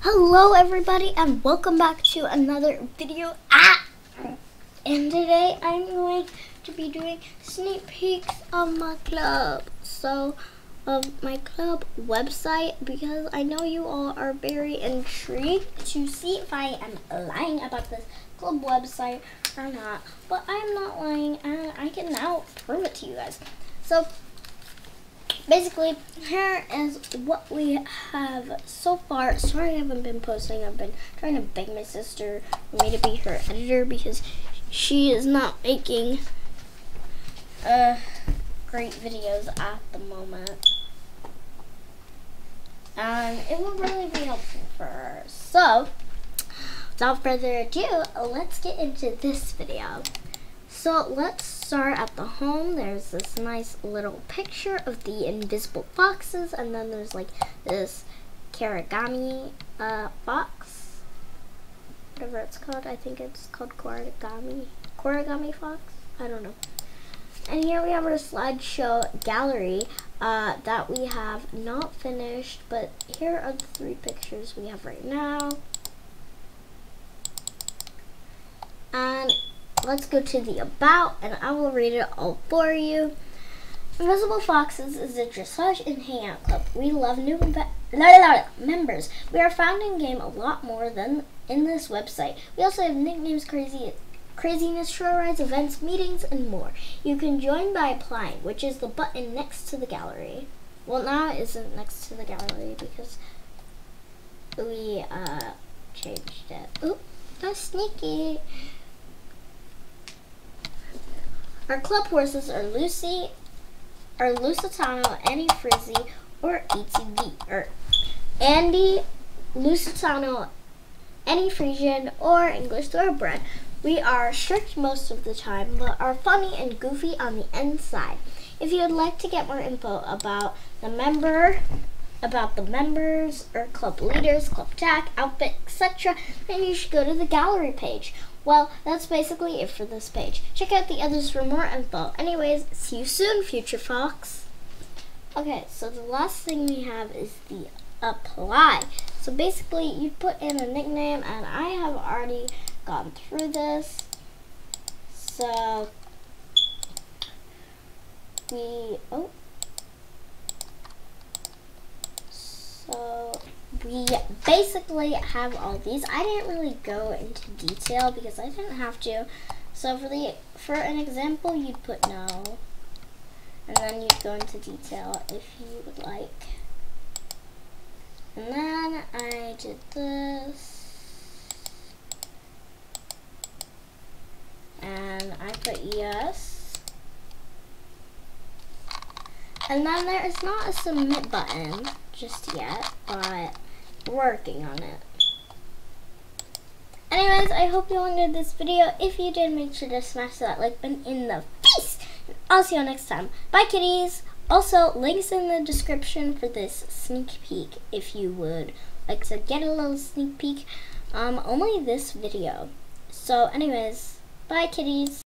Hello everybody and welcome back to another video. Ah! And today I'm going to be doing sneak peeks of my club. So, of my club website because I know you all are very intrigued to see if I am lying about this club website or not. But I'm not lying and I can now prove it to you guys. So, basically, here is what we have so far. Sorry I haven't been posting. I've been trying to beg my sister for me to be her editor because she is not making uh, great videos at the moment. And it will really be helpful for her. So, without further ado, let's get into this video. So let's start at the home. There's this nice little picture of the invisible foxes, and then there's like this Karigami uh, fox, whatever it's called. I think it's called Korigami, Korigami fox. I don't know. And here we have our slideshow gallery uh, that we have not finished, but here are the three pictures we have right now. And let's go to the about and I will read it all for you. Invisible Foxes is a dressage and hangout club. We love new members. We are found in game a lot more than in this website. We also have nicknames, crazy craziness, show rides, events, meetings, and more. You can join by applying, which is the button next to the gallery. Well, now it isn't next to the gallery because we uh, changed it. Oop, that's sneaky. Our club horses are Lucy, are Lusitano, Annie Frizzy, or ETV, or Andy, Lusitano, Annie Frisian, or English Thoroughbred. We are strict most of the time, but are funny and goofy on the inside. If you would like to get more info about the member, about the members or club leaders, club jack, outfit, etc., then you should go to the gallery page. Well, that's basically it for this page. Check out the others for more info. Anyways, see you soon, Future Fox. Okay, so the last thing we have is the apply. So basically, you put in a nickname, and I have already gone through this. So, we, oh, so we basically have all these. I didn't really go into detail because I didn't have to. So for the for an example, you'd put no, and then you'd go into detail if you would like. And then I did this, and I put yes. And then there is not a submit button just yet, but working on it. Anyways, I hope you enjoyed this video. If you did, make sure to smash that like button in the face. I'll see you next time. Bye, kitties. Also, links in the description for this sneak peek if you would like to get a little sneak peek. Um, only this video. So anyways, bye, kitties.